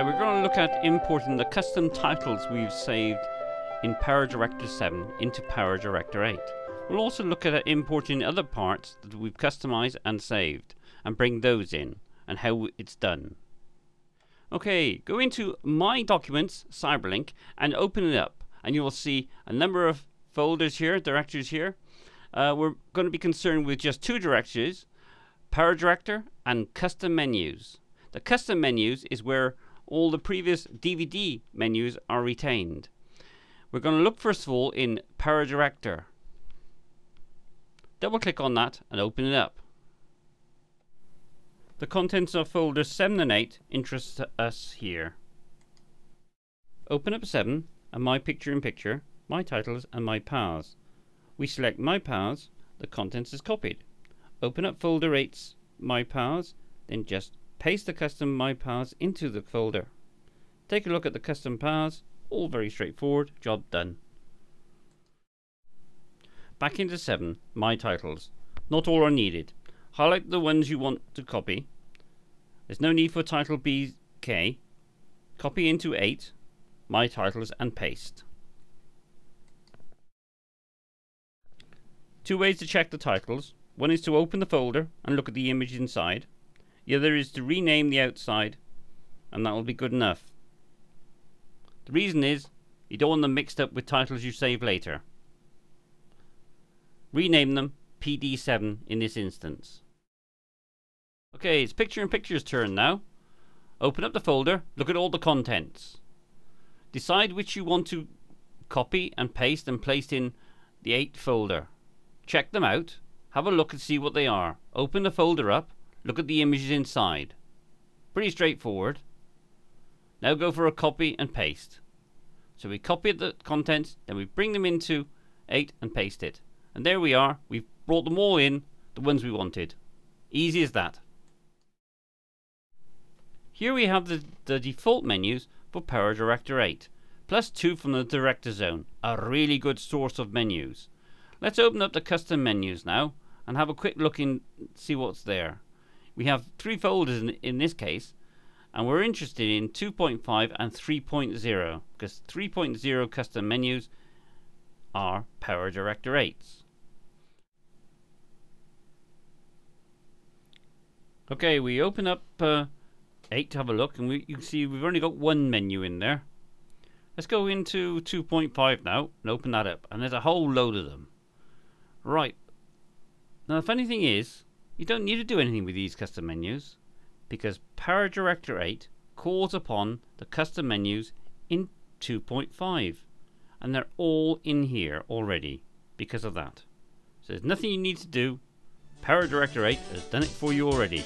we're going to look at importing the custom titles we've saved in PowerDirector 7 into PowerDirector 8. We'll also look at importing other parts that we've customized and saved and bring those in and how it's done. Okay, go into My Documents, Cyberlink, and open it up and you will see a number of folders here, directories here. Uh, we're going to be concerned with just two directories, PowerDirector and Custom Menus. The custom menus is where all the previous DVD menus are retained. We're going to look first of all in PowerDirector. Double click on that and open it up. The contents of folders 7 and 8 interest us here. Open up 7 and My Picture in Picture, My Titles and My Paths. We select My Paths, the contents is copied. Open up folder 8's My Paths, then just paste the custom My Paths into the folder. Take a look at the custom paths, all very straightforward, job done. Back into 7, My Titles. Not all are needed. Highlight the ones you want to copy. There's no need for title BK. Copy into 8, My Titles and paste. Two ways to check the titles. One is to open the folder and look at the image inside. The other is to rename the outside, and that will be good enough. The reason is, you don't want them mixed up with titles you save later. Rename them PD7 in this instance. Okay, it's Picture in Picture's turn now. Open up the folder, look at all the contents. Decide which you want to copy and paste and place in the 8 folder. Check them out, have a look and see what they are. Open the folder up, Look at the images inside. Pretty straightforward. Now go for a copy and paste. So we copy the contents, then we bring them into 8 and paste it. And there we are. We've brought them all in, the ones we wanted. Easy as that. Here we have the, the default menus for PowerDirector 8, plus two from the Director Zone, a really good source of menus. Let's open up the custom menus now and have a quick look and see what's there we have three folders in, in this case and we're interested in 2.5 and 3.0 because 3.0 custom menus are PowerDirector 8s. Okay, we open up uh, 8 to have a look and we, you can see we've only got one menu in there. Let's go into 2.5 now and open that up and there's a whole load of them. Right. Now the funny thing is you don't need to do anything with these custom menus because PowerDirector 8 calls upon the custom menus in 2.5 and they're all in here already because of that. So there's nothing you need to do. PowerDirector 8 has done it for you already.